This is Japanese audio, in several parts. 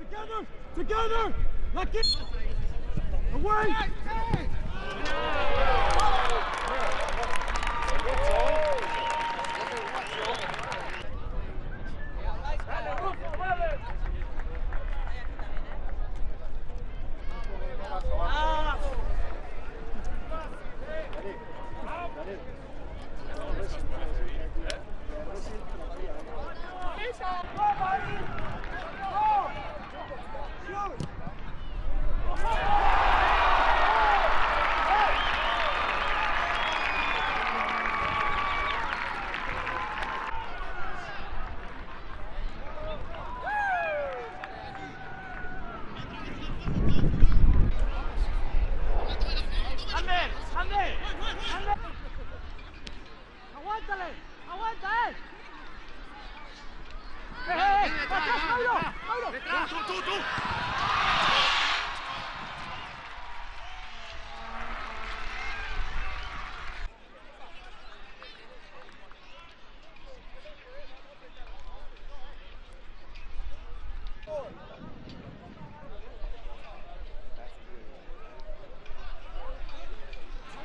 together! Together! Like it! Away! ¡Ande!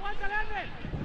Aguanta, Leandro.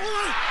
不玩